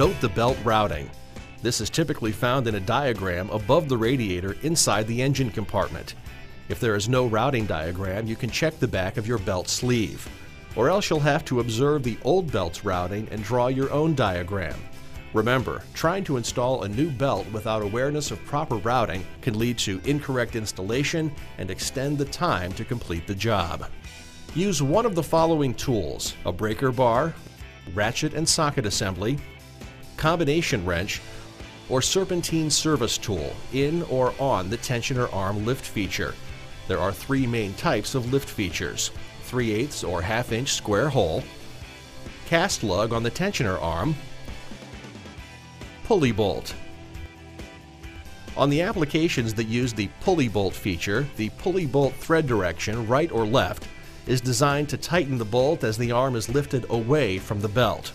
Note the belt routing. This is typically found in a diagram above the radiator inside the engine compartment. If there is no routing diagram, you can check the back of your belt sleeve. Or else you'll have to observe the old belt's routing and draw your own diagram. Remember, trying to install a new belt without awareness of proper routing can lead to incorrect installation and extend the time to complete the job. Use one of the following tools a breaker bar, ratchet and socket assembly, combination wrench, or serpentine service tool in or on the tensioner arm lift feature. There are three main types of lift features 3 8 or half inch square hole, cast lug on the tensioner arm, pulley bolt. On the applications that use the pulley bolt feature, the pulley bolt thread direction, right or left, is designed to tighten the bolt as the arm is lifted away from the belt.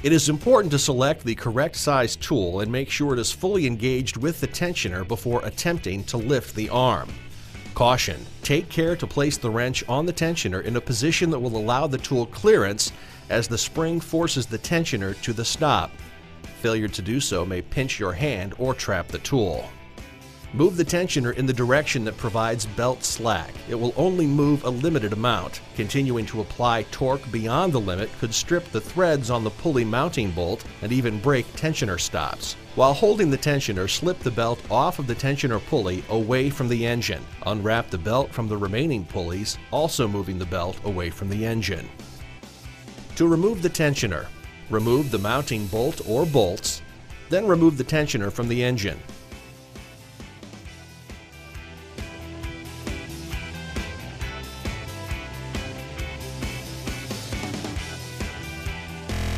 It is important to select the correct size tool and make sure it is fully engaged with the tensioner before attempting to lift the arm. Caution, take care to place the wrench on the tensioner in a position that will allow the tool clearance as the spring forces the tensioner to the stop. Failure to do so may pinch your hand or trap the tool. Move the tensioner in the direction that provides belt slack. It will only move a limited amount. Continuing to apply torque beyond the limit could strip the threads on the pulley mounting bolt and even break tensioner stops. While holding the tensioner, slip the belt off of the tensioner pulley away from the engine. Unwrap the belt from the remaining pulleys, also moving the belt away from the engine. To remove the tensioner, remove the mounting bolt or bolts, then remove the tensioner from the engine.